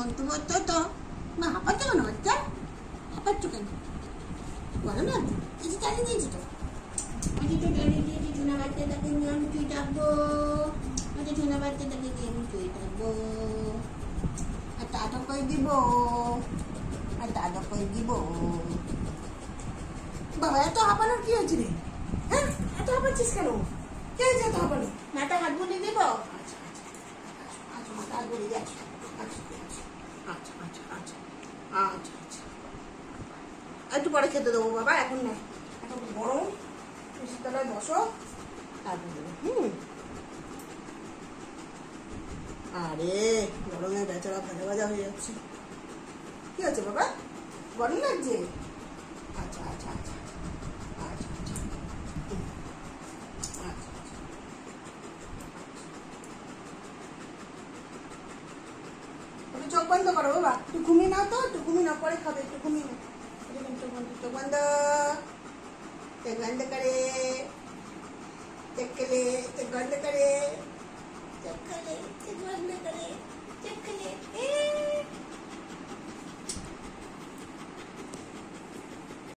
হাঁপাচ্ছ কেন বাচ্চা হাঁপাচ্ছ কেন? বলো না এই যে চালিয়ে দিয়েছি তো। আমি তো চালিয়ে দিয়েছি ছোনা বাচ্চাটাকে নিয়ে আমি চুই থাকব। আর টাটা করে দিব? আর টাটা করে দিব? বাবা এত হাঁপানোর কি হয়েছে রে? হ্যাঁ এত হাঁপাচ্ছিস কেন? কে হয়েছে এত হাঁপানো? মাথা হাত বুলিয়ে দিব? আচ্ছা আচ্ছা আচ্ছা মাথা হাত বুলিয়ে যাচ্ছি আচ্ছা আচ্ছা আচ্ছা আচ্ছা আচ্ছা আচ্ছা একটু পরে খেতে দেবো বাবা, এখন না। এখন গরম তলায় বসো। দেবো হুম। আরে, গরমে বেচারা ভাজা ভাজা হয়ে যাচ্ছে। কি আছে বাবা? গরম লাগছে? আচ্ছা আচ্ছা আচ্ছা। বন্ধ করো বাবা একটু ঘুমিয়ে নাও তো একটু ঘুমিয়ে নাও পরে খাবে একটু ঘুমিয়ে নাও চোখ বন্ধ চোখ বন্ধ চোখ বন্ধ করে চেক করে চেক বন্ধ করে চেক করে চেক বন্ধ করে চেক করে